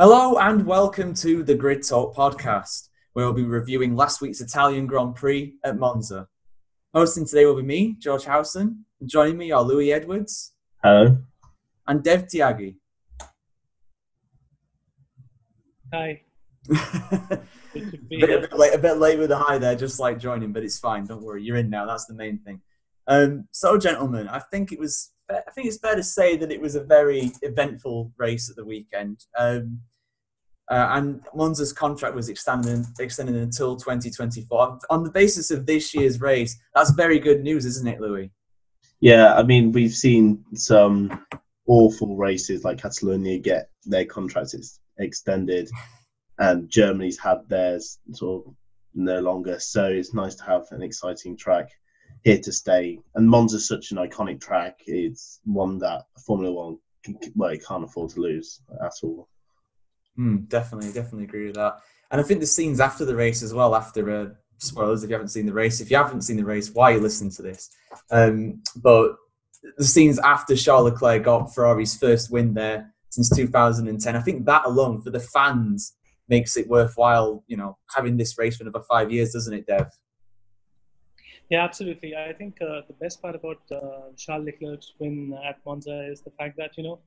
Hello and welcome to the Grid Talk podcast, where we'll be reviewing last week's Italian Grand Prix at Monza. Hosting today will be me, George Howson, and joining me are Louis Edwards. Hello. And Dev Tyagi. Hi. a, bit, a, bit late, a bit late with the hi there, just like joining, but it's fine. Don't worry, you're in now. That's the main thing. Um, so, gentlemen, I think it was. I think it's fair to say that it was a very eventful race at the weekend. Um, uh, and Monza's contract was extended, extended until 2024. On the basis of this year's race, that's very good news, isn't it, Louis? Yeah, I mean, we've seen some awful races like Catalonia get their contracts ex- extended, and Germany's had theirs sort of no longer. So it's nice to have an exciting track here to stay. And Monza's such an iconic track; it's one that Formula One can, well, can't afford to lose at all. Mm, definitely, definitely agree with that. And I think the scenes after the race as well, after uh, spoilers if you haven't seen the race. If you haven't seen the race, why are you listening to this? Um, but the scenes after Charles Leclerc got Ferrari's first win there since 2010, I think that alone for the fans makes it worthwhile, you know, having this race for another five years, doesn't it, Dev? Yeah, absolutely. I think uh, the best part about uh, Charles Leclerc's win at Monza is the fact that, you know,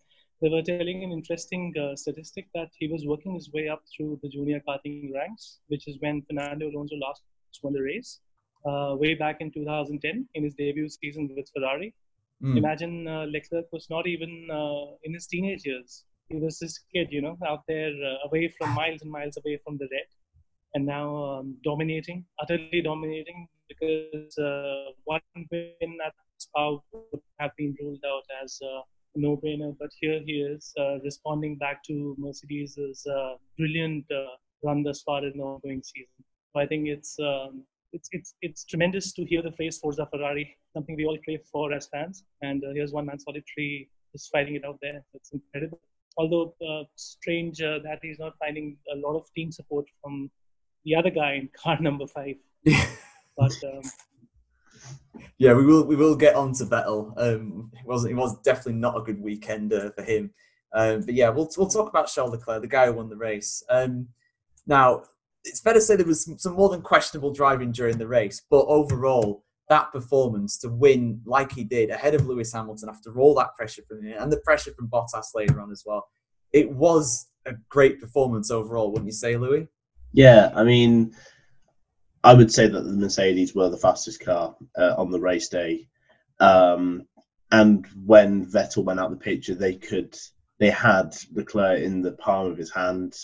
they were telling an interesting uh, statistic that he was working his way up through the junior karting ranks, which is when Fernando Alonso last won the race, uh, way back in 2010 in his debut season with Ferrari. Mm. Imagine uh, Leclerc was not even uh, in his teenage years. He was this kid, you know, out there uh, away from miles and miles away from the red, and now um, dominating, utterly dominating, because uh, one win at Spa would have been ruled out as no-brainer. But here he is uh, responding back to Mercedes' uh, brilliant uh, run thus far in the ongoing season. So I think it's um, it's it's it's tremendous to hear the phrase "Forza Ferrari," something we all crave for as fans. And uh, here's one man solitary just fighting it out there. It's incredible. Although uh, strange uh, that he's not finding a lot of team support from the other guy in car number five. but um, yeah, we will we will get on to Vettel. Um, it was it was definitely not a good weekend uh, for him. Um, but yeah, we'll we'll talk about Charles Leclerc, the guy who won the race. Um, now, it's fair to say there was some, some, more than questionable driving during the race, but overall, that performance to win like he did ahead of Lewis Hamilton after all that pressure from him and the pressure from Bottas later on as well, it was a great performance overall, wouldn't you say, Louis? Yeah, I mean, I would say that the Mercedes were the fastest car uh, on the race day. Um, and when Vettel went out the picture, they could they had Leclerc in the palm of his hand,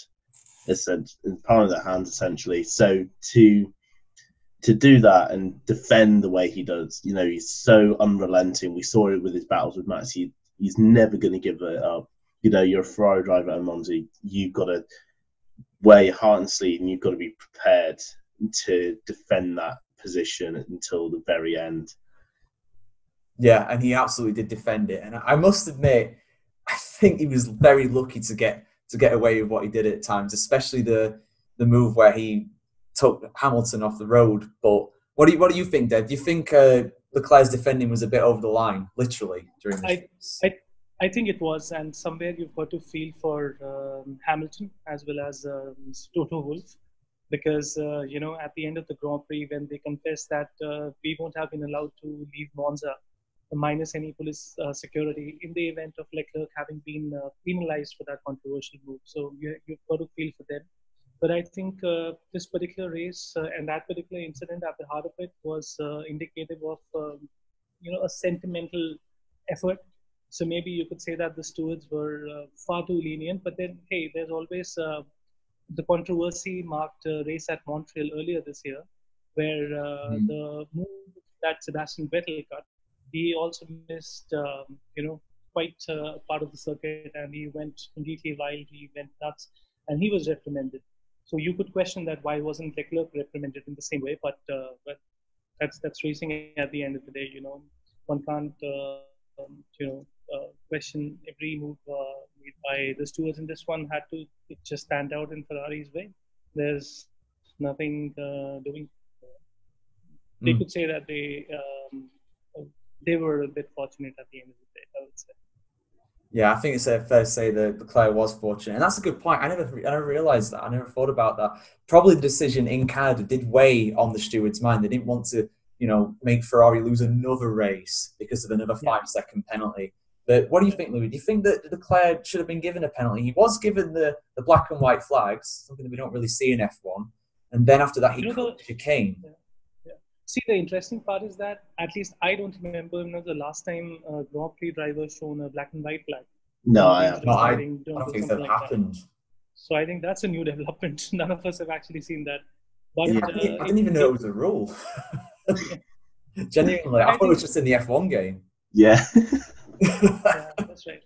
in the palm of their hand essentially. So to to do that and defend the way he does, you know, he's so unrelenting. We saw it with his battles with Max. He, he's never going to give it up. You know, you're a Ferrari driver at Monza. You've got to wear your heart and sleeve, and you've got to be prepared to defend that position until the very end. Yeah, and he absolutely did defend it. And I must admit, I think he was very lucky to get to get away with what he did at times, especially the the move where he took Hamilton off the road. But what do you what do you think, Dave? Do you think uh, Leclerc's defending was a bit over the line, literally during this? I, I, I think it was, and somewhere you've got to feel for um, Hamilton as well as um, Toto Wolff because uh, you know at the end of the Grand Prix when they confess that uh, we won't have been allowed to leave Monza minus any police uh, security in the event of Leclerc having been uh, penalized for that controversial move. So you, have got to feel for them. But I think uh, this particular race uh, and that particular incident at the heart of it was indicative of um, you know a sentimental effort. So maybe you could say that the stewards were far too lenient. But then hey, there's always the controversy marked a race at Montreal earlier this year, where uh, mm. the move that Sebastian Vettel cut, he also missed, um, you know, quite uh, part of the circuit, and he went completely wild. He went nuts, and he was reprimanded. So you could question that why wasn't Leclerc reprimanded in the same way? But uh, but that's that's racing at the end of the day. You know, one can't uh, um, you know uh, question every move uh, made by the stewards in this one had to just stand out in Ferrari's way. There's nothing uh, doing. They mm. could say that they um, they were a bit fortunate at the end of the day. I would say. Yeah, I think it's fair to say that Leclerc was fortunate, and that's a good point. I never, I never realised that. I never thought about that. Probably the decision in Canada did weigh on the steward's mind. They didn't want to, you know, make Ferrari lose another race because of another five-second yeah. penalty. But what do you think, Louis? Do you think that the Leclerc should have been given a penalty? He was given the, the black and white flags, something that we don't really see in F1. And then after that, he you know, the, chicane. Yeah. See, the interesting part is that at least I don't remember you know, the last time a Grand Prix driver shown a black and white flag. No, I, no, I, I don't think that like happened. That. So I think that's a new development. None of us have actually seen that. But yeah, uh, I didn't even know it was a rule. Genuinely, I, I thought it was just in the F1 game. Yeah. Yeah, that's right.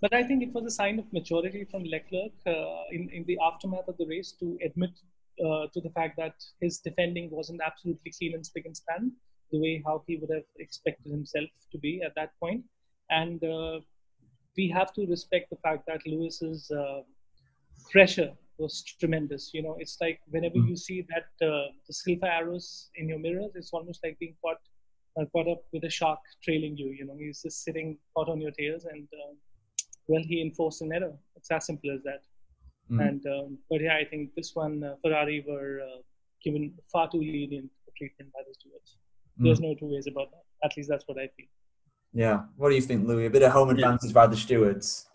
But I think it was a sign of maturity from Leclerc uh, in, in the aftermath of the race to admit uh, to the fact that his defending wasn't absolutely clean and spick and span the way how he would have expected himself to be at that point. And uh, we have to respect the fact that Lewis's uh, pressure was tremendous. You know, it's like whenever mm. you see that uh, the silver arrows in your mirrors, it's almost like being caught uh, caught up with a shark trailing you. You know, he's just sitting hot on your tails, and uh, well, he enforced an error. It's as simple as that. Mm. And um, but yeah, I think this one uh, Ferrari were uh, given far too lenient treatment by the stewards. Mm. There's no two ways about that. At least that's what I feel. Yeah. What do you think, Louis? A bit of home advantage yeah. by the stewards.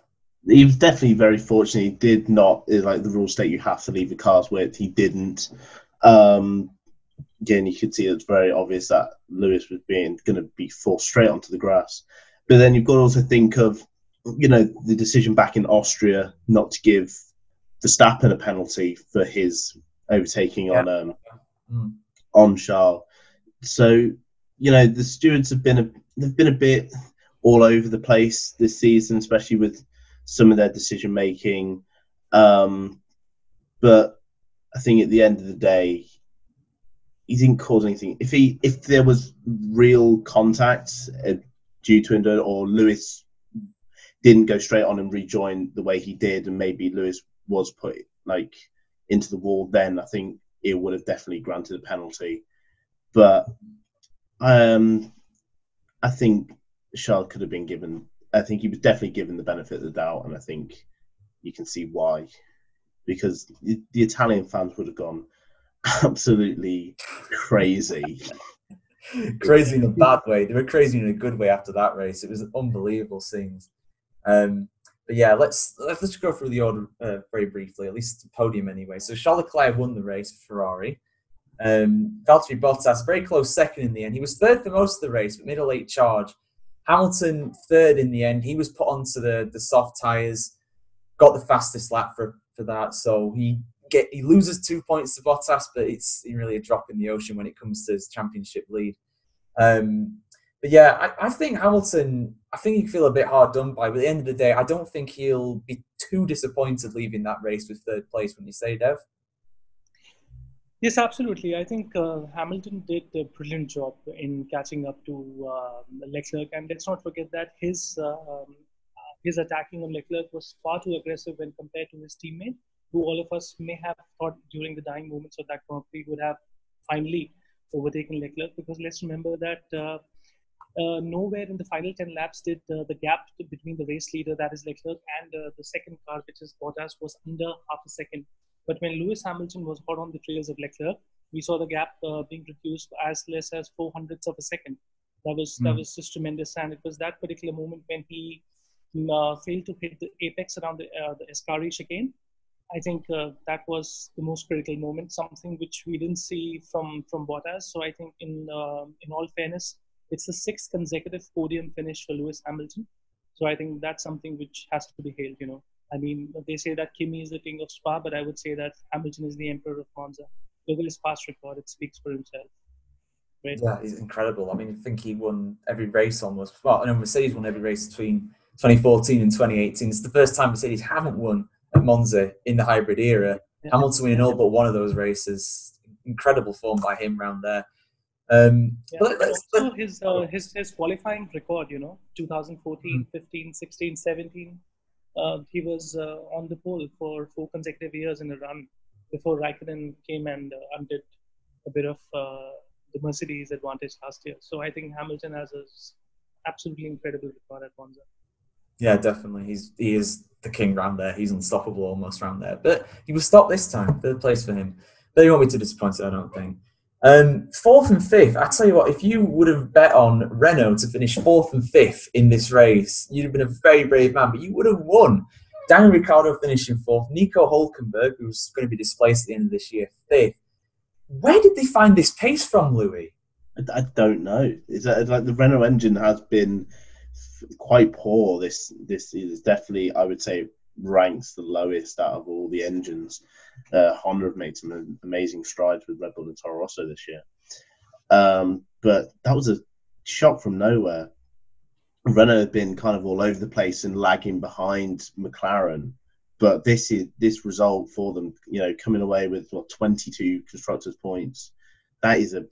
He was definitely very fortunate. He did not like the rules state you have to leave the cars with. He didn't. Um, again, you could see it's very obvious that Lewis was being going to be forced straight onto the grass. But then you've got to also think of, you know, the decision back in Austria not to give Verstappen a penalty for his overtaking yeah. on um, mm. on Charles. So you know the stewards have been a they've been a bit all over the place this season, especially with some of their decision making. Um, but I think at the end of the day, he didn't cause anything. If he if there was real contact uh, due to him or Lewis didn't go straight on and rejoin the way he did, and maybe Lewis was put like into the wall, then I think it would have definitely granted a penalty. But um, I think Charles could have been given. I think he was definitely given the benefit of the doubt, and I think you can see why, because the, the Italian fans would have gone absolutely crazy. crazy in a bad way. They were crazy in a good way after that race. It was unbelievable scenes. Um, but yeah, let's let's go through the order uh, very briefly, at least the podium anyway. So Charles Leclerc won the race for Ferrari. Um, Valtteri Bottas very close second in the end. He was third for most of the race, but made a late charge. Hamilton third in the end. He was put onto the the soft tires, got the fastest lap for for that. So he get he loses two points to Bottas, but it's really a drop in the ocean when it comes to his championship lead. Um, but yeah, I, I, think Hamilton, I think he'd feel a bit hard done by. But at the end of the day, I don't think he'll be too disappointed leaving that race with third place. When you say, Dev? Yes, absolutely. I think uh, Hamilton did a brilliant job in catching up to uh, Leclerc, and let's not forget that his uh, um, his attacking on Leclerc was far too aggressive when compared to his teammate, who all of us may have thought during the dying moments of that Grand Prix would have finally overtaken Leclerc. Because let's remember that uh, uh, nowhere in the final 10 laps did uh, the gap between the race leader, that is Leclerc, and uh, the second car, which is Bottas, was under half a second. But when Lewis Hamilton was hot on the trails of Leclerc, we saw the gap uh, being reduced as less as four hundredths of a second. That was mm. that hmm. was just tremendous, and it was that particular moment when he uh, failed to hit the apex around the, uh, the Ascari chicane. I think uh, that was the most critical moment, something which we didn't see from from Bottas. So I think, in um, in all fairness, it's the sixth consecutive podium finish for Lewis Hamilton. So I think that's something which has to be hailed. You know, I mean, they say that Kimi is the king of Spa, but I would say that Hamilton is the emperor of Monza. Look at his past record; it speaks for himself. Right? Yeah, he's incredible. I mean, I think he won every race almost. Well, I know Mercedes won every race between 2014 and 2018. It's the first time Mercedes haven't won at Monza in the hybrid era. Yeah. Hamilton winning all but one of those races. Incredible form by him round there. Um, yeah, but also his, uh, his his qualifying record, you know, 2014, mm-hmm. 15, 16, 17. Uh, he was uh, on the pole for four consecutive years in a run before Raikkonen came and uh, undid a bit of uh, the Mercedes advantage last year. So I think Hamilton has a absolutely incredible record at Monza. Yeah, definitely. He's he is the king round there. He's unstoppable almost round there. But he was stopped this time. Third place for him. They won't be too disappointed, I don't think. Um, fourth and fifth, I tell you what, if you would have bet on Renault to finish fourth and fifth in this race, you'd have been a very brave man, but you would have won. Daniel Ricciardo finishing fourth, Nico Hulkenberg, who's going to be displaced at the end of this year, fifth. Where did they find this pace from, Louis? I, I don't know. Is that like the Renault engine has been quite poor this this is definitely I would say ranks the lowest out of all the engines. Uh, Honda have made some amazing strides with Red Bull and Toro Rosso this year, um, but that was a shock from nowhere. Renault have been kind of all over the place and lagging behind McLaren, but this is this result for them, you know, coming away with what 22 constructors points. That is a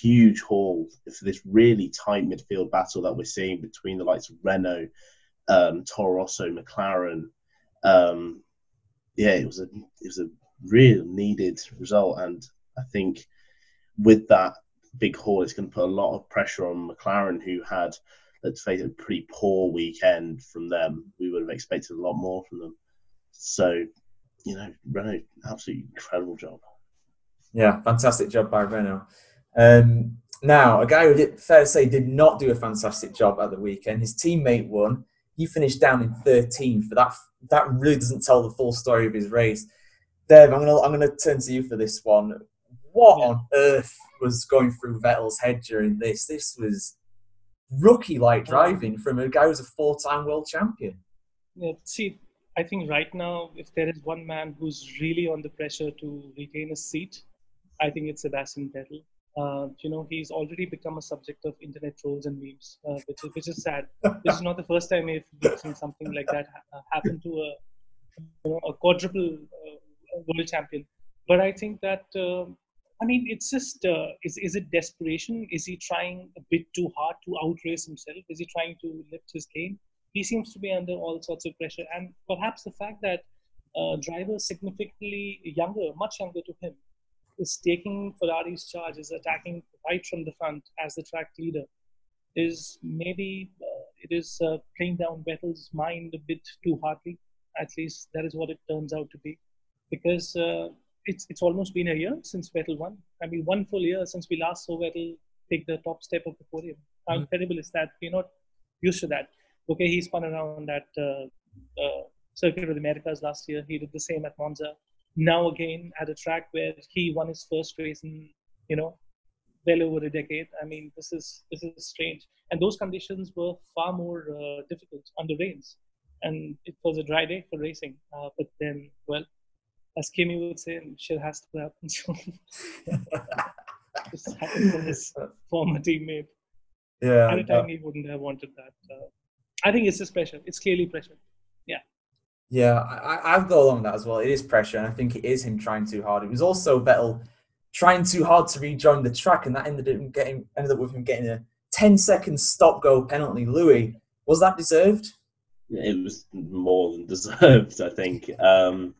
huge haul for this really tight midfield battle that we're seeing between the likes of Renault, um, Toro Rosso, McLaren, um, yeah, it was a it was a real needed result, and I think with that big haul, it's going to put a lot of pressure on McLaren, who had let's face it, a pretty poor weekend from them. We would have expected a lot more from them. So, you know, Renault, absolutely incredible job. Yeah, fantastic job by Renault. Um, now, a guy who did, fair to say, did not do a fantastic job at the weekend. His teammate won. He finished down in 13th for that that really doesn't tell the full story of his race. Dave, I'm gonna I'm gonna turn to you for this one. What yeah. on earth was going through Vettel's head during this? This was rookie-like driving from a guy who's a four-time world champion. Yeah, see, I think right now, if there is one man who's really on the pressure to regain a seat, I think it's Sebastian Vettel. Uh, you know, he's already become a subject of internet trolls and memes, uh, which, is, which is sad. this is not the first time we've seen something like that ha- uh, happen to a, you know, a quadruple uh, world champion. But I think that, um, I mean, it's just, uh, is, is it desperation? Is he trying a bit too hard to outrace himself? Is he trying to lift his game? He seems to be under all sorts of pressure. And perhaps the fact that drivers significantly younger, much younger to him, is taking Ferrari's charge, is attacking right from the front as the track leader, is maybe uh, it is uh, playing down Vettel's mind a bit too hardly. At least that is what it turns out to be, because uh, it's it's almost been a year since Vettel won. I mean, one full year since we last saw Vettel take the top step of the podium. How mm-hmm. incredible is that? We're not used to that. Okay, he spun around at uh, uh, Circuit of the Americas last year. He did the same at Monza now again at a track where he won his first race in you know well over a decade. I mean this is this is strange. And those conditions were far more uh, difficult under rains and it was a dry day for racing. Uh, but then well as Kimi would say shit has to happen. So this happened for his former teammate. Yeah at a time he wouldn't have wanted that. Uh, i think it's just pressure it's clearly pressure yeah I, I've got along with that as well. It is pressure, and I think it is him trying too hard. It was also Vettel trying too hard to rejoin the track, and that ended up getting ended up with him getting a 10 second stop go penalty. Louis, was that deserved? It was more than deserved, I think. Um,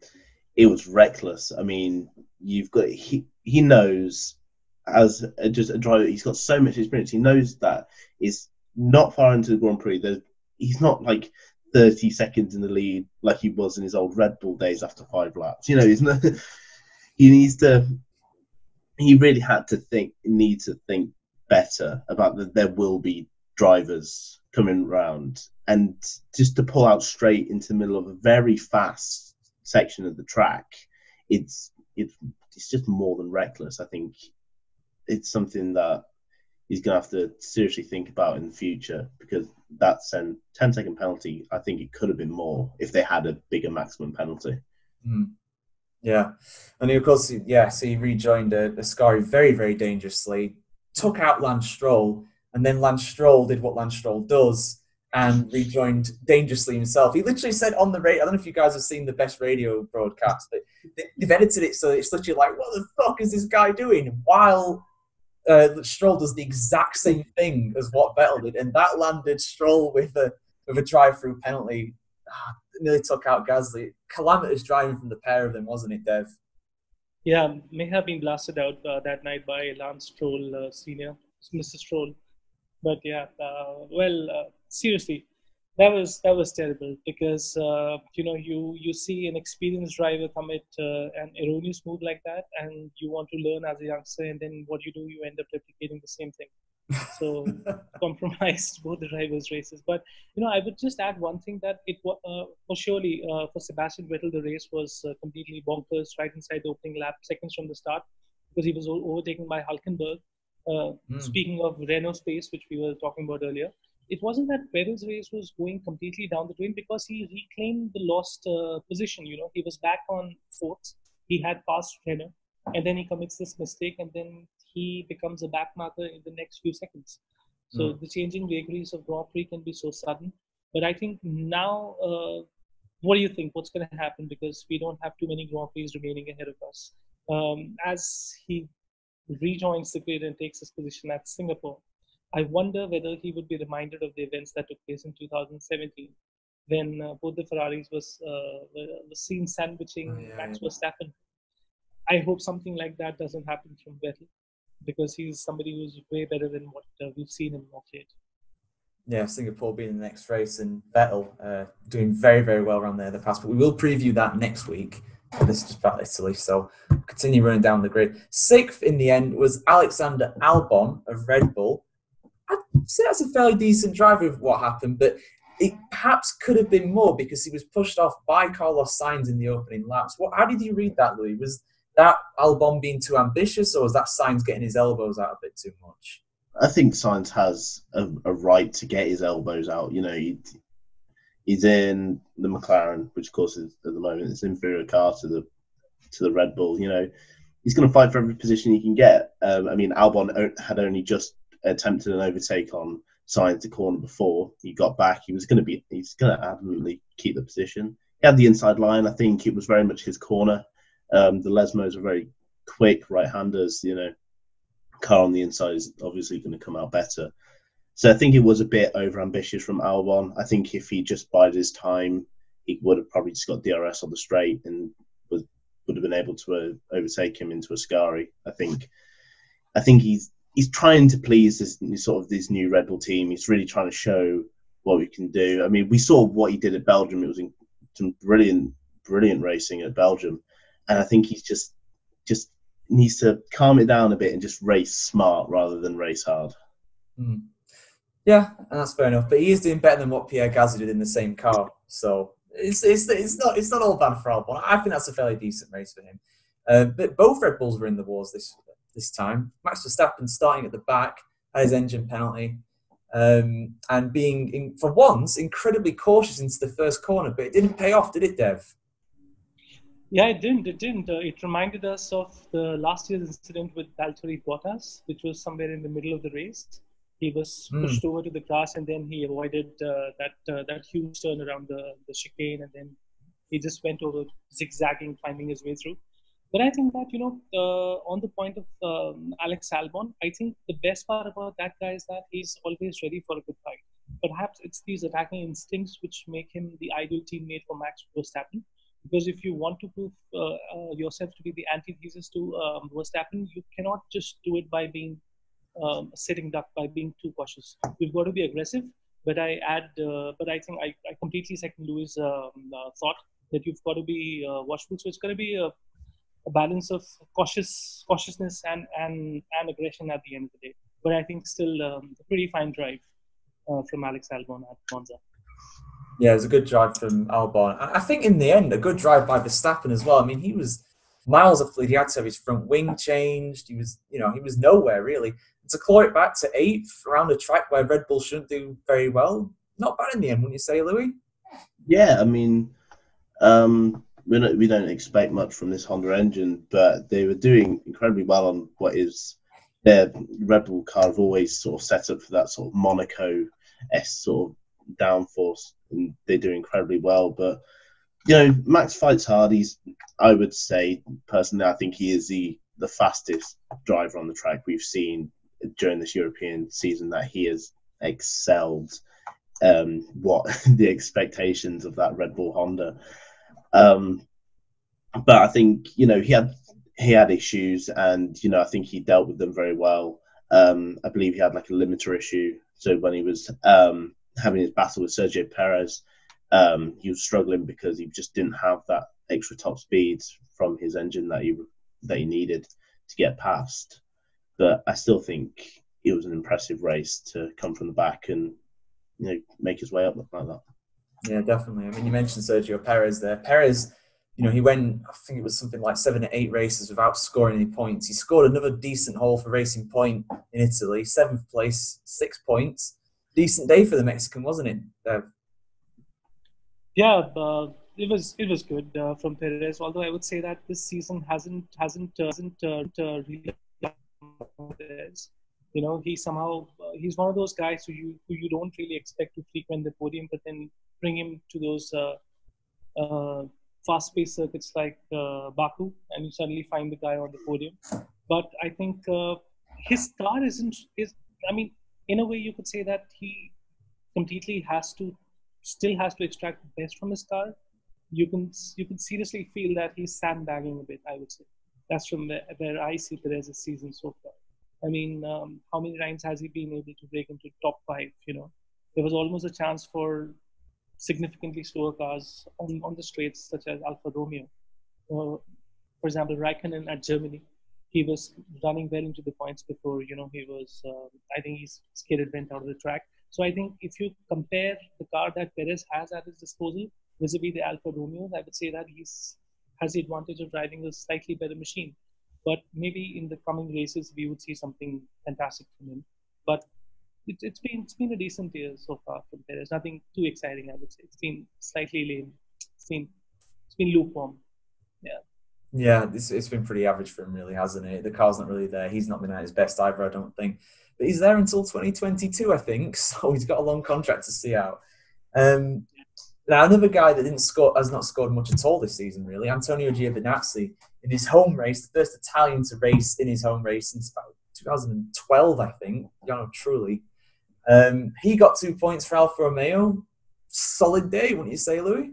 it was reckless. I mean, you've got he he knows as a, just a driver, he's got so much experience. He knows that he's not far into the Grand Prix. There's, he's not like 30 seconds in the lead like he was in his old Red Bull days after five laps. You know, he's not, he needs to, he really had to think, need to think better about that there will be drivers coming round and just to pull out straight into the middle of a very fast section of the track, it's, it's, it's just more than reckless. I think it's something that he's going to have to seriously think about in the future because that's a 10 second penalty. I think it could have been more if they had a bigger maximum penalty. Mm. Yeah. And of course, yeah, so he rejoined a, Ascari very, very dangerously, took out Lance Stroll, and then Lance Stroll did what Lance Stroll does and rejoined dangerously himself. He literally said on the radio, I don't know if you guys have seen the best radio broadcast, but they've edited it so it's literally like, what the fuck is this guy doing? While uh, Stroll does the exact same thing as what Vettel did, and that landed Stroll with a with a drive-through penalty. Ah, nearly took out Gasly. Calamitous driving from the pair of them, wasn't it, Dev? Yeah, may have been blasted out uh, that night by Lance Stroll uh, Senior, Mr. Stroll. But yeah, uh, well, uh, seriously, that was that was terrible because uh, you know you you see an experienced driver commit uh, an erroneous move like that, and you want to learn as a youngster, and then what you do, you end up replicating the same thing. So compromised both the drivers' races. But you know, I would just add one thing that it was uh, for surely uh, for Sebastian Vettel, the race was uh, completely bonkers right inside the opening lap, seconds from the start, because he was overtaken by Hulkenberg. Mm. Speaking of Renault space, which we were talking about earlier it wasn't that Vettel's race was going completely down the drain because he reclaimed the lost uh, position. You know, he was back on fourth. He had passed Renault, and then he commits this mistake, and then he becomes a backmarker in the next few seconds. So mm. the changing vagaries of Grand Prix can be so sudden. But I think now, uh, what do you think? What's going to happen? Because we don't have too many Grand Prix remaining ahead of us. Um, as he rejoins the grid and takes his position at Singapore, I wonder whether he would be reminded of the events that took place in 2017 when uh, both the Ferraris was uh, was seen sandwiching oh, yeah, Max yeah. Verstappen. I hope something like that doesn't happen from Vettel because he's somebody who's way better than what uh, we've seen in of late. Yeah, Singapore being the next race and Vettel uh, doing very, very well around there the past. But we will preview that next week. This is about Italy, so continue running down the grid. Sixth in the end was Alexander Albon of Red Bull I'd say that's a fairly decent driver of what happened, but it perhaps could have been more because he was pushed off by Carlos Sainz in the opening laps. What, how did you read that, Louis? Was that Albon being too ambitious, or was that Sainz getting his elbows out a bit too much? I think Sainz has a, a right to get his elbows out. You know, he, he's in the McLaren, which of course is at the moment it's inferior car to the to the Red Bull. You know, he's going to fight for every position he can get. Um, I mean, Albon had only just attempted an overtake on Sainz the corner before he got back. He was going to be he's going to adamantly keep the position. He had the inside line. I think it was very much his corner. Um, the Lesmos are very quick right-handers. You know, car on the inside is obviously going to come out better. So I think it was a bit over-ambitious from Albon. I think if he just bided his time, he would have probably just got DRS on the straight and was, would have been able to uh, overtake him into Ascari. I think. I think he's he's trying to please this sort of this new Red Bull team. He's really trying to show what we can do. I mean, we saw what he did at Belgium. It was some brilliant, brilliant racing at Belgium, and I think he's just just needs to calm it down a bit and just race smart rather than race hard. Mm. Yeah, and that's fair enough. But he is doing better than what Pierre Gasly did in the same car, so it's it's, it's not it's not all bad for Albon. I think that's a fairly decent race for him. Uh, but both Red Bulls were in the wars this this time. Max Verstappen starting at the back, had his engine penalty, um, and being, in, for once, incredibly cautious into the first corner, but it didn't pay off, did it, Dev? Yeah, it didn't. It didn't. Uh, it reminded us of the last year's incident with Valtteri Bottas, which was somewhere in the middle of the race. He was hmm. pushed mm. over to the grass, and then he avoided uh, that uh, that huge turn around the, the chicane, and then he just went over zigzagging, finding his way through. But I think that, you know, uh, on the point of um, Alex Albon, I think the best part about that guy is that he's always ready for a good fight. Perhaps it's these attacking instincts which make him the ideal teammate for Max Verstappen. Because if you want to prove uh, uh, yourself to be the antithesis to um, Verstappen, you cannot just do it by being um, sitting duck, by being too cautious. You've got to be aggressive. But I add, uh, but I think I, I completely second Louis' um, uh, thought that you've got to be uh, watchful. So it's going to be a a balance of cautious cautiousness and, and, and aggression at the end of the day. But I think still um, a pretty fine drive uh, from Alex Albon at Monza. Yeah, it was a good drive from Albon. I think in the end, a good drive by Verstappen as well. I mean, he was miles off the lead. He had to have his front wing changed. He was, you know, he was nowhere really. And to claw it back to eighth around a track where Red Bull shouldn't do very well, not bad in the end, wouldn't you say, Louis? Yeah, I mean, um, we don't, we don't expect much from this Honda engine, but they were doing incredibly well on what is their Red Bull car have always sort of set up for that sort of Monaco S sort of downforce, and they do incredibly well. But you know, Max fights hard. He's, I would say personally, I think he is the the fastest driver on the track we've seen during this European season. That he has excelled um, what the expectations of that Red Bull Honda. Um, but I think you know he had he had issues, and you know I think he dealt with them very well. Um, I believe he had like a limiter issue, so when he was um, having his battle with Sergio Perez, um, he was struggling because he just didn't have that extra top speed from his engine that he that he needed to get past. But I still think it was an impressive race to come from the back and you know make his way up like that. Yeah, definitely. I mean, you mentioned Sergio Perez there. Perez, you know, he went, I think it was something like seven or eight races without scoring any points. He scored another decent hole for Racing Point in Italy, seventh place, six points. Decent day for the Mexican, wasn't it? Yeah, uh, it was it was good uh, from Perez. Although I would say that this season hasn't hasn't uh, hasn't uh, really you know he somehow uh, he's one of those guys who you who you don't really expect to frequent the podium, but then bring him to those uh, uh, fast-paced circuits like uh, Baku, and you suddenly find the guy on the podium. But I think his car isn't is. I mean, in a way, you could say that he completely has to still has to extract the best from his car. You can you can seriously feel that he's sandbagging a bit. I would say that's from where, where I see Perez's season so far. I mean, um, how many times has he been able to break into top five? You know, there was almost a chance for significantly slower cars on, on the straights, such as Alfa Romeo. Uh, for example, Raikkonen at Germany, he was running well into the points before, you know, he was, uh, I think he's skated went out of the track. So I think if you compare the car that Perez has at his disposal vis-a-vis the Alfa Romeo, I would say that he's has the advantage of driving a slightly better machine. But maybe in the coming races, we would see something fantastic from him. But it, has been it's been a decent year so far from Perez. Nothing too exciting, I would say. It's been slightly lame. It's been it's been lukewarm. Yeah. Yeah, it's, it's been pretty average for him, really, hasn't it? The car's not really there. He's not been at his best either, I don't think. But he's there until 2022, I think. So he's got a long contract to see out. Um, now, another guy that didn't score has not scored much at all this season, really, Antonio Giovinazzi. In his home race, the first Italian to race in his home race since about 2012, I think. Truly. Um, he got two points for Alfa Romeo. Solid day, wouldn't you say, Louis?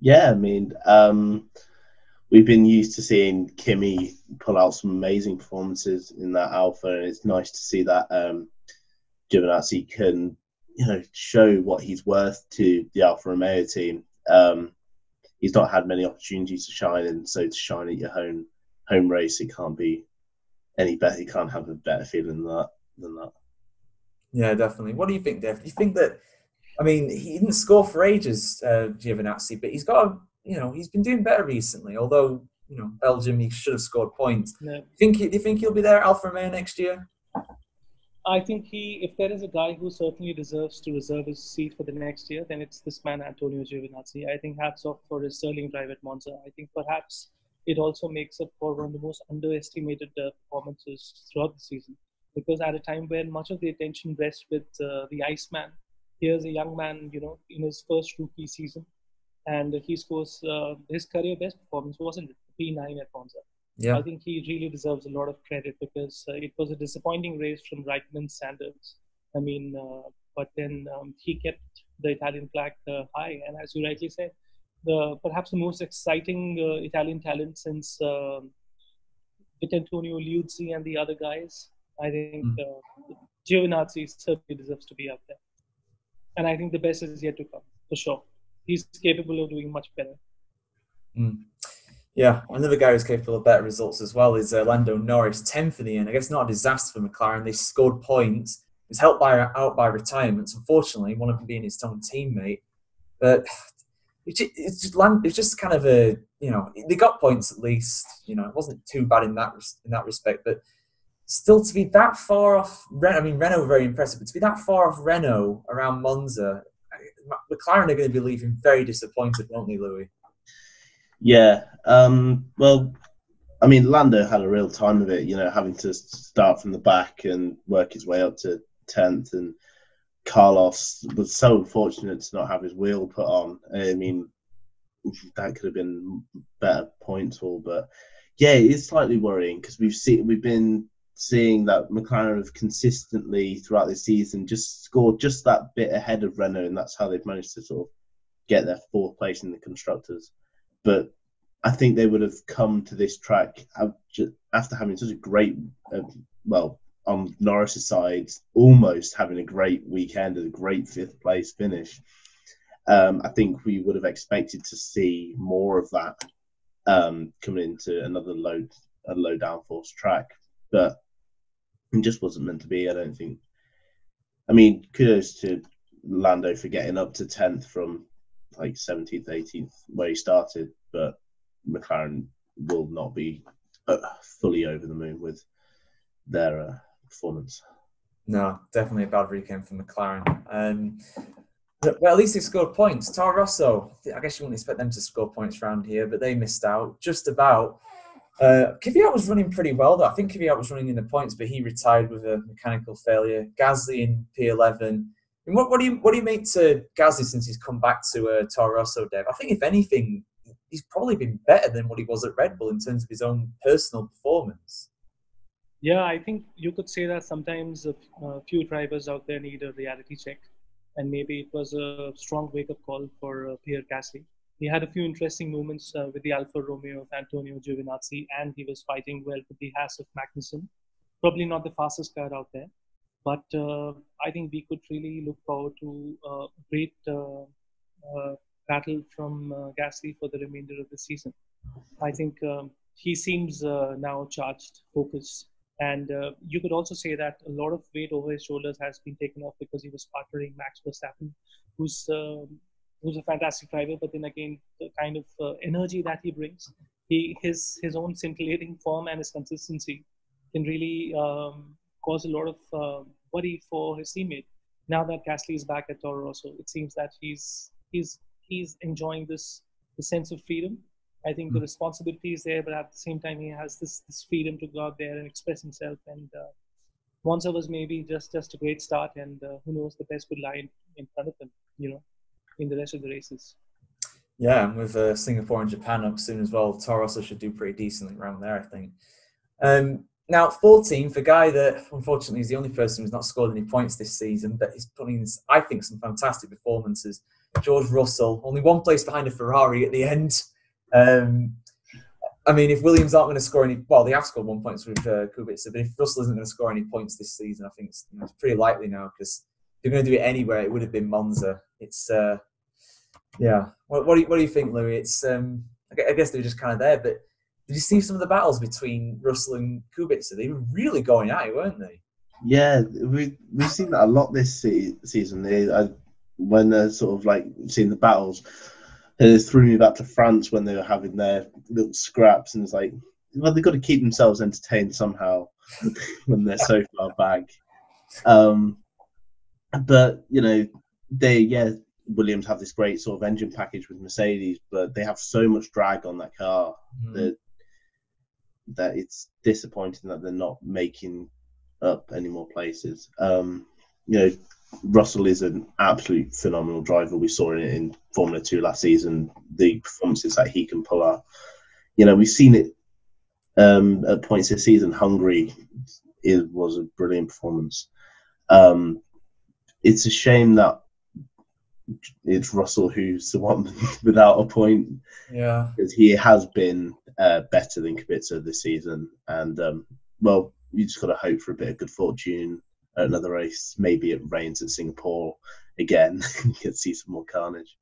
Yeah, I mean, um, we've been used to seeing Kimi pull out some amazing performances in that Alfa, and it's nice to see that um, Giovinazzi can, you know, show what he's worth to the Alfa Romeo team. Um, he's not had many opportunities to shine, and so to shine at your home home race, it can't be any better. You can't have a better feeling than that. Than that. Yeah, definitely. What do you think, Dev? Do you think that? I mean, he didn't score for ages, uh, Giovinazzi, but he's got a, you know, he's been doing better recently. Although, you know, Belgium, he should have scored points. Yeah. Think, do you think he'll be there Alfa Romeo next year? I think he, if there is a guy who certainly deserves to reserve his seat for the next year, then it's this man, Antonio Giovinazzi. I think hats off for his sterling drive at Monza. I think perhaps it also makes up for one of the most underestimated uh, performances throughout the season because at a time when much of the attention rests with uh, the Iceman, here's a young man, you know, in his first rookie season, and he scores uh, his career best performance wasn't it P9 at Monza. Yeah. I think he really deserves a lot of credit because uh, it was a disappointing race from Raikkonen standards. I mean, uh, but then um, he kept the Italian flag uh, high, and as you rightly said, the perhaps the most exciting uh, Italian talent since. Um, Antonio Liuzzi and the other guys I think mm. uh, Giovinazzi certainly deserves to be up there. And I think the best is yet to come, for sure. He's capable of doing much better. Mm. Yeah, another guy who's capable of better results as well is uh, Lando Norris, 10th in the end. I guess not a disaster for McLaren. They scored points. It was helped by out by retirements. Unfortunately, one of them being his own teammate. But it's just, it's just, it's just kind of a you know they got points at least. You know it wasn't too bad in that in that respect. But still to be that far off. I mean, Renault very impressive, but to be that far off Renault around Monza, McLaren are going to be leaving very disappointed, won't they, Louis? Yeah. Um, well, I mean, Lando had a real time of it, you know, having to start from the back and work his way up to 10th. And Carlos was so unfortunate to not have his wheel put on. I mean, that could have been better points all, but yeah, it's slightly worrying because we've seen we've been seeing that McLaren have consistently throughout the season just scored just that bit ahead of Renault, and that's how they've managed to sort of get their fourth place in the constructors. But I think they would have come to this track after having such a great, uh, well, on Norris's side, almost having a great weekend and a great fifth place finish. Um, I think we would have expected to see more of that um, coming into another low a low downforce track, but it just wasn't meant to be. I don't think. I mean, kudos to Lando for getting up to tenth from like 17th, 18th where he started, but McLaren will not be uh, fully over the moon with their uh, performance. No, definitely a bad weekend for McLaren. Um, well, at least they scored points. Toro Rosso, I guess you wouldn't expect them to score points around here, but they missed out just about. Uh, Kvyat was running pretty well, though. I think Kvyat was running in the points, but he retired with a mechanical failure. Gasly in P11. And what, what do you what do you make to Gasly since he's come back to uh, Toro Rosso, Dev? I think if anything, he's probably been better than what he was at Red Bull in terms of his own personal performance. Yeah, I think you could say that sometimes a, few drivers out there need a reality check, and maybe it was a strong wake-up call for uh, Pierre Gasly. He had a few interesting moments uh, with the Alfa Romeo of Antonio Giovinazzi, and he was fighting well with the Haas of Magnussen. Probably not the fastest car out there, but uh, I think we could really look forward to a uh, great uh, uh, battle from uh, Gasly for the remainder of the season. I think um, he seems now charged, focused, and uh, you could also say that a lot of weight over his shoulders has been taken off because he was partnering Max Verstappen, who's um, who's a fantastic driver. But then again, the kind of uh, energy that he brings, he his his own scintillating form and his consistency can really um, cause a lot of uh, worry for his teammate. Now that Gasly is back at Toro Rosso, it seems that he's he's he's enjoying this the sense of freedom I think the hmm. responsibility is there, but at the same time, he has this, this freedom to go out there and express himself. And uh, Monza was maybe just just a great start, and uh, who knows, the best could lie in, in front of him, you know, in the rest of the races. Yeah, and with uh, Singapore and Japan up soon as well, Toro should do pretty decently around there, I think. Um, now, 14th, a guy that unfortunately is the only person who's not scored any points this season, but he's putting, I think, some fantastic performances. George Russell, only one place behind a Ferrari at the end. Um, I mean, if Williams aren't going to score any, well, they have scored one points with uh, Kubica, but if Russell isn't going to score any points this season, I think it's, you know, it's pretty likely now because you're going to do it anywhere, it would have been Monza. It's, uh, yeah. What, what, do you, what do you think, Louis? It's, um, I guess they were just kind of there, but did you see some of the battles between Russell and Kubica? They were really going at it, weren't they? Yeah, we we've seen that a lot this season. They, I, when they're sort of like seeing the battles, it threw me back to France when they were having their little scraps, and it's like, well, they've got to keep themselves entertained somehow when they're so far back. Um, but you know, they yeah, Williams have this great sort of engine package with Mercedes, but they have so much drag on that car mm. that that it's disappointing that they're not making up any more places. Um, you know, Russell is an absolute phenomenal driver. We saw it in Formula Two last season. The performances that he can pull out. You know, we've seen it um, at points this season. Hungary it was a brilliant performance. Um, it's a shame that it's Russell who's the one without a point. Yeah, because he has been uh, better than Kubica this season, and um, well, you just got to hope for a bit of good fortune at another race. Maybe it rains at Singapore again. you can see some more carnage.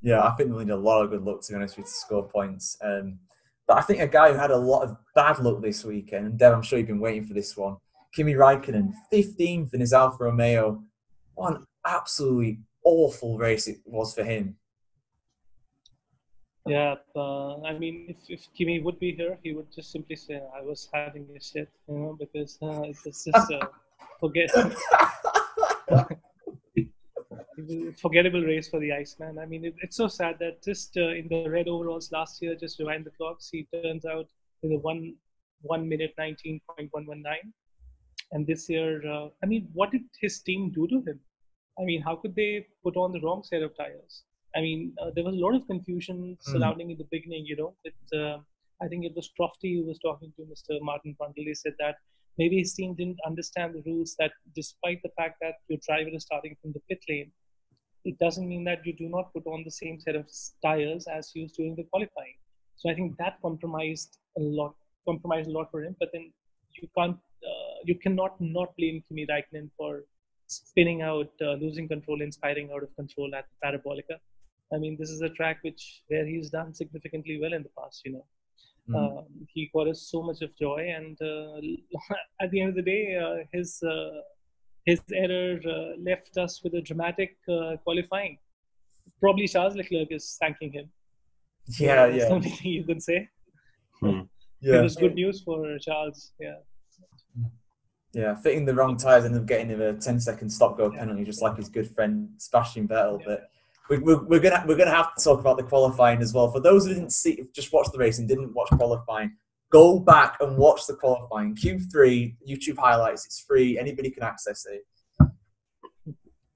Yeah, I think we need a lot of good luck to be honest with you to score points. Um, but I think a guy who had a lot of bad luck this weekend, and Dev, I'm sure you've been waiting for this one. Kimi Raikkonen, 15th in his Alfa Romeo. What an absolutely awful race it was for him. Yeah, uh, I mean, if, if Kimi would be here, he would just simply say, I was having a shit, you know, because uh, it's just. Uh, forget forgettable race for the Iceman. I mean, it, it's so sad that just uh, in the red overalls last year, just rewind the clocks, he turns out in the one one minute nineteen point one one nine, and this year, uh, I mean, what did his team do to him? I mean, how could they put on the wrong set of tires? I mean, uh, there was a lot of confusion mm. surrounding in the beginning. You know, it, uh, I think it was Crofty who was talking to Mr. Martin Brundle. He said that maybe his team didn't understand the rules that despite the fact that your driver is starting from the pit lane, it doesn't mean that you do not put on the same set of tires as used during the qualifying. So I think that compromised a lot, compromised a lot for him. But then you can't you cannot not blame Kimi Raikkonen for spinning out, uh, losing control, inspiring out of control at Parabolica. I mean, this is a track which where he's done significantly well in the past. You know, mm. um, he got us so much of joy, and uh, at the end of the day, uh, his uh, his error uh, left us with a dramatic uh, qualifying. Probably Charles Leclerc is thanking him. Yeah, yeah. Something you can say. Hmm. Yeah. It was good news for Charles. Yeah. Yeah, fitting the wrong tyres and then getting him a 10 second stop go penalty, just like his good friend Sebastian Vettel. Yeah. But we, we're, we're gonna we're gonna have to talk about the qualifying as well. For those who didn't see, just watch the race and didn't watch qualifying, go back and watch the qualifying. Q3 YouTube highlights. It's free. Anybody can access it.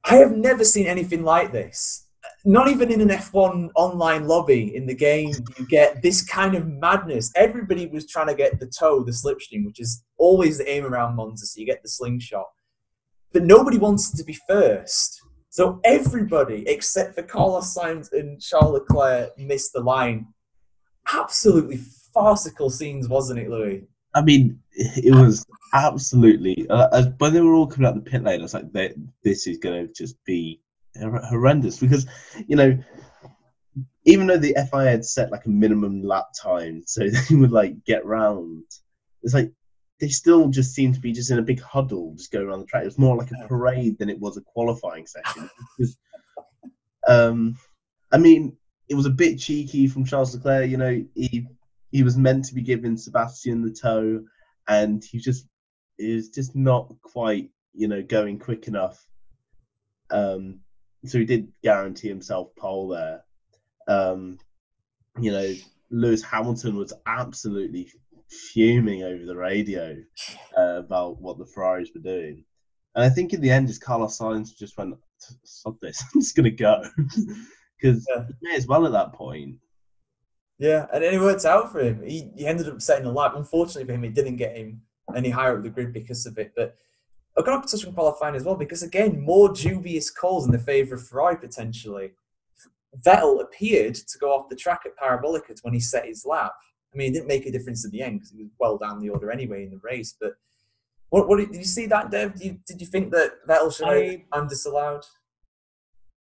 I have never seen anything like this. Not even in an F1 online lobby in the game, you get this kind of madness. Everybody was trying to get the toe, the slipstream, which is always the aim around Monza, so you get the slingshot. But nobody wanted to be first. So everybody, except for Carlos Sainz and Charles Leclerc, missed the line. Absolutely farcical scenes, wasn't it, Louis? I mean, it was absolutely. Uh, when they were all coming out the pit lane, I was like, "This is going to just be horrendous." Because, you know, even though the FIA had set like a minimum lap time, so they would like get round, it's like they still just seemed to be just in a big huddle, just going around the track. It was more like a parade than it was a qualifying session. um, I mean, it was a bit cheeky from Charles Leclerc. You know, he he was meant to be giving Sebastian the toe, and he just is just not quite, you know, going quick enough. Um, so he did guarantee himself pole there. Um, you know, Lewis Hamilton was absolutely fuming over the radio uh, about what the Ferraris were doing. And I think in the end, his Carlos Sainz just went, "Stop this! I'm just gonna go," because yeah. he may as well at that point. Yeah, and it worked out for him. He, he ended up setting a lap. Unfortunately for him, it didn't get him any higher up the grid because of it. But I've got to touch on qualifying as well because again, more dubious calls in the favour of Ferrari potentially. Vettel appeared to go off the track at Parabolica when he set his lap. I mean, it didn't make a difference in the end because he was well down the order anyway in the race. But what, what did you see that, Dev? Did you, did you think that Vettel should I, have disallowed?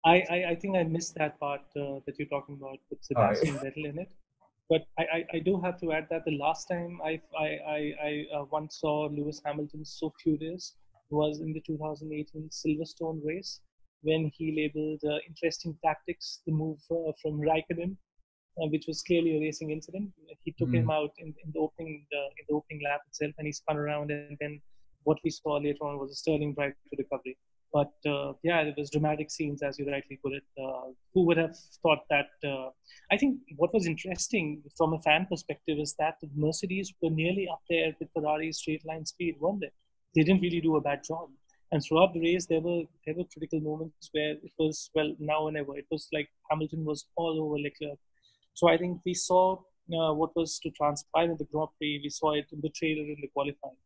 I, I, I, think I missed that part uh, that you're talking about with Sebastian right. Vettel in it. But I, I, I, do have to add that the last time I, I, I, I uh, once saw Lewis Hamilton so furious was in the 2018 Silverstone race when he labeled uh, interesting tactics the move uh, from Raikkonen, uh, which was clearly a racing incident. He took mm. him out in, in, the opening in the opening lap itself, and he spun around, and then what we saw later on was a sterling drive to recovery. But uh, yeah, it was dramatic scenes, as you rightly put it. Uh, who would have thought that? Uh, I think what was interesting from a fan perspective is that the Mercedes were nearly up there with Ferrari's straight line speed, weren't they? They didn't really do a bad job. And throughout the race, there were there were critical moments where it was well now and ever. It was like Hamilton was all over Leclerc. So I think we saw uh, what was to transpire in the Grand Prix. We saw it in the trailer in the qualifying.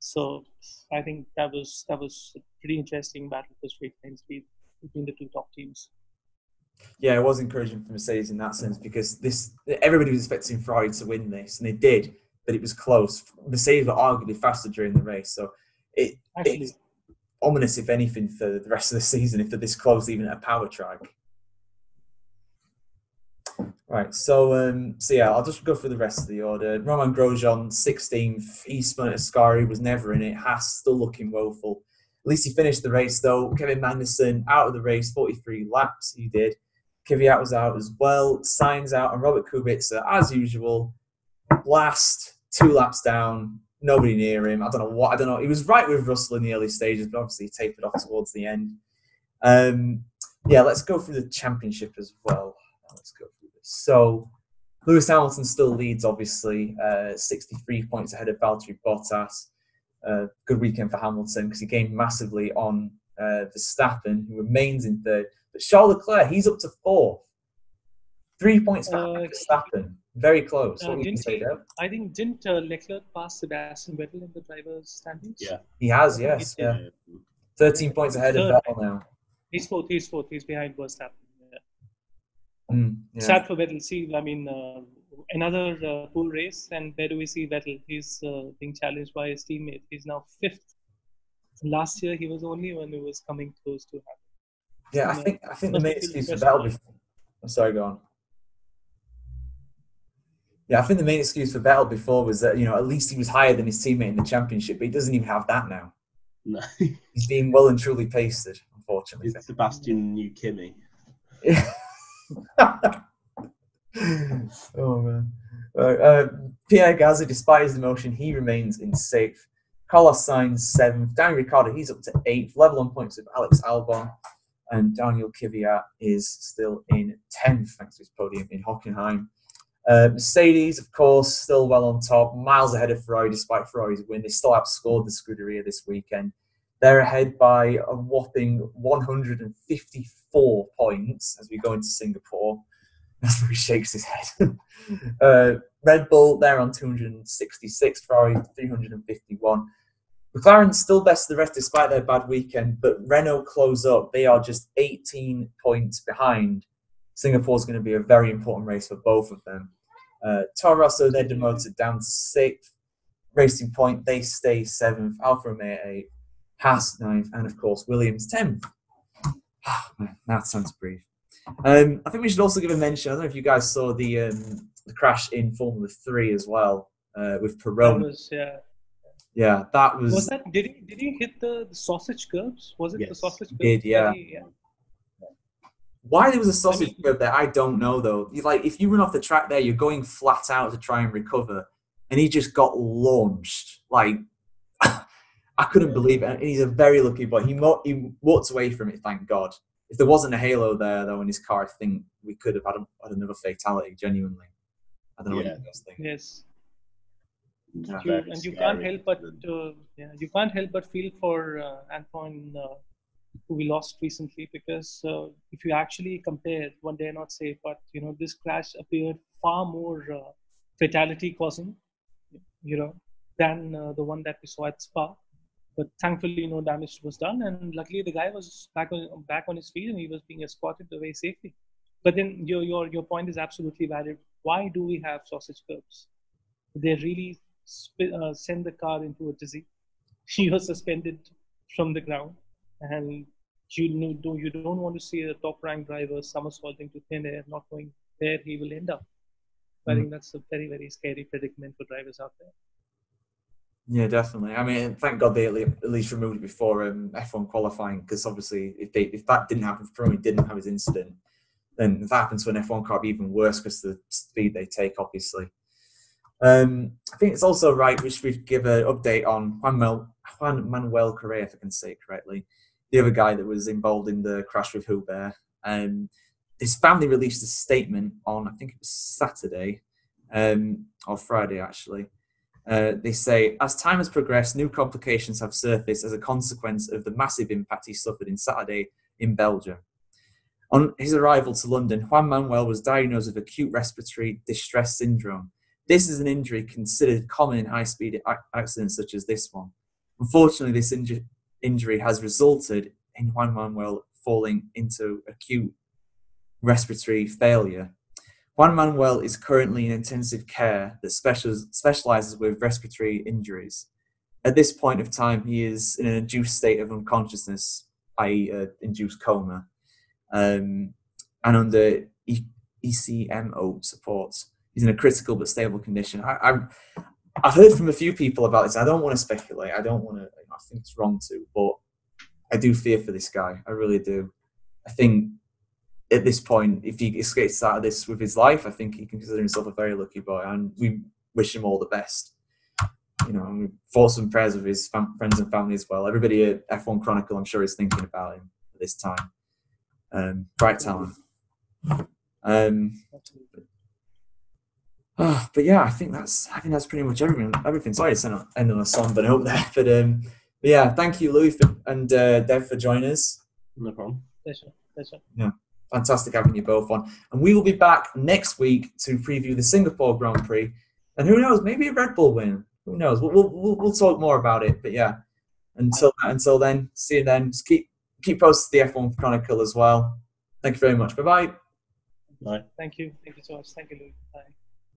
So I think that was that was a pretty interesting battle for straight line speed between the two top teams. Yeah, it was encouraging for Mercedes in that sense because this everybody was expecting Ferrari to win this, and they did, but it was close. Mercedes were arguably faster during the race, so it, Actually, it's ominous, if anything, for the rest of the season if they're this close, even at a power track. Right, so um, so yeah, I'll just go through the rest of the order. Romain Grosjean, 16th. He spun at Ascari, was never in it. Haas still looking woeful. At least he finished the race though. Kevin Magnussen out of the race, 43 laps he did. Kvyat was out as well. Sainz out, and Robert Kubica, as usual, last two laps down. Nobody near him. I don't know what. I don't know. He was right with Russell in the early stages, but obviously he tapered off towards the end. Um, yeah, let's go through the championship as well. Let's go through this. so Lewis Hamilton still leads, obviously, uh, 63 points ahead of Valtteri Bottas. Uh, good weekend for Hamilton because he gained massively on uh, Verstappen, who remains in third. But Charles Leclerc, he's up to fourth. Three points for uh, Verstappen. Very close. Uh, didn't he, I think, didn't uh, Leclerc pass Sebastian Vettel in the driver's standings? Yeah. He has, yes. Yeah. 13 points ahead of Vettel now. He's fourth, he's fourth. He's behind Verstappen. Mm, yeah. Sad for Vettel. See, I mean, uh, another uh, pool race, and where do we see Vettel? He's uh, being challenged by his teammate. He's now fifth. Last year, he was the only one who was coming close to having. Yeah, I think I think the main excuse for Vettel. Before, I'm sorry, go on. Yeah, I think the main excuse for Vettel before was that you know at least he was higher than his teammate in the championship, but he doesn't even have that now. No, he's being well and truly pasted, unfortunately. It's Sebastian New Kimi. oh man. Uh, Pierre Gasly, despite his demotion, he remains in safe. Carlos Sainz seventh. Daniel Ricciardo, he's up to eighth. Level on points with Alex Albon. And Daniel Kvyat is still in 10th, thanks to his podium in Hockenheim. Uh, Mercedes, of course, still well on top, miles ahead of Ferrari despite Ferrari's win. They still outscored the Scuderia this weekend. They're ahead by a whopping 154 points as we go into Singapore. That's where he shakes his head. uh, Red Bull, they're on 266, Ferrari 351. McLaren still best of the rest despite their bad weekend, but Renault close up. They are just 18 points behind. Singapore's going to be a very important race for both of them. Uh, Toro Rosso, they're demoted down to sixth. Racing Point, they stay seventh. Alfa Romeo eighth. Haas ninth. And of course, Williams tenth. Oh, man, now it's time to. Um, I think we should also give a mention. I don't know if you guys saw the um, the crash in Formula Three as well uh, with Peroni. Was, yeah. Yeah, that was. Was that did he did he hit the, the sausage curbs? Was it yes, the sausage curbs? Did yeah. yeah. Why there was a sausage I mean, curb there, I don't know though. You, like if you run off the track there, you're going flat out to try and recover, and he just got launched. Like I couldn't believe it. And he's a very lucky boy. He mo- he walked away from it, thank God. If there wasn't a halo there though in his car, I think we could have had, a, had another fatality. Genuinely, I don't know yeah. what you guys think. Yes. You, and you can't help but uh, yeah, you can't help but feel for uh, Anthoine, uh, who we lost recently, because uh, if you actually compare, one dare not say, but you know this crash appeared far more uh, fatality causing, you know, than uh, the one that we saw at Spa. But thankfully, no damage was done, and luckily the guy was back on back on his feet and he was being escorted away safely. But then your your your point is absolutely valid. Why do we have sausage curbs? They're really uh, send the car into a dizzy. You're suspended from the ground, and you know, do you don't want to see a top-ranked driver somersaulting to thin air, not knowing where he will end up. Mm. I think that's a very very scary predicament for drivers out there. Yeah, definitely. I mean, thank God they at least removed it before um, F1 qualifying, because obviously, if they if that didn't happen he didn't have his incident, then if that happens to an F1 car, be even worse because the speed they take, obviously. Um, I think it's also right we should give an update on Juan, Mel, Juan Manuel Correa, if I can say it correctly, the other guy that was involved in the crash with Hubert. Um, his family released a statement on, I think it was Saturday um, or Friday actually. Uh, they say, as time has progressed, new complications have surfaced as a consequence of the massive impact he suffered in Saturday in Belgium. On his arrival to London, Juan Manuel was diagnosed with acute respiratory distress syndrome, this is an injury considered common in high speed accidents such as this one. Unfortunately, this inju- injury has resulted in Juan Manuel falling into acute respiratory failure. Juan Manuel is currently in intensive care that specializes with respiratory injuries. At this point of time, he is in an induced state of unconsciousness, i.e., uh, induced coma, um, and under e- ECMO support he's in a critical but stable condition. I, I, I've heard from a few people about this. I don't want to speculate. I don't want to. I think it's wrong to, but I do fear for this guy. I really do. I think at this point, if he escapes out of this with his life, I think he can consider himself a very lucky boy, and we wish him all the best. You know, we thoughts and prayers with his fam- friends and family as well. Everybody at F1 Chronicle, I'm sure, is thinking about him at this time. Um, bright talent. Um, Oh, but yeah, I think that's I think that's pretty much everything. Everything. Sorry to end on a somber note there, but um, but yeah, thank you, Louis for, and uh, Dev for joining us. No problem. Pleasure. Pleasure. Yeah, fantastic having you both on, and we will be back next week to preview the Singapore Grand Prix, and who knows, maybe a Red Bull win. Who knows? We'll we'll, we'll talk more about it. But yeah, until until then, see you then. Just keep keep posting the F1 Chronicle as well. Thank you very much. Bye bye. Bye. Thank you. Thank you so much. Thank you, Louis. Bye.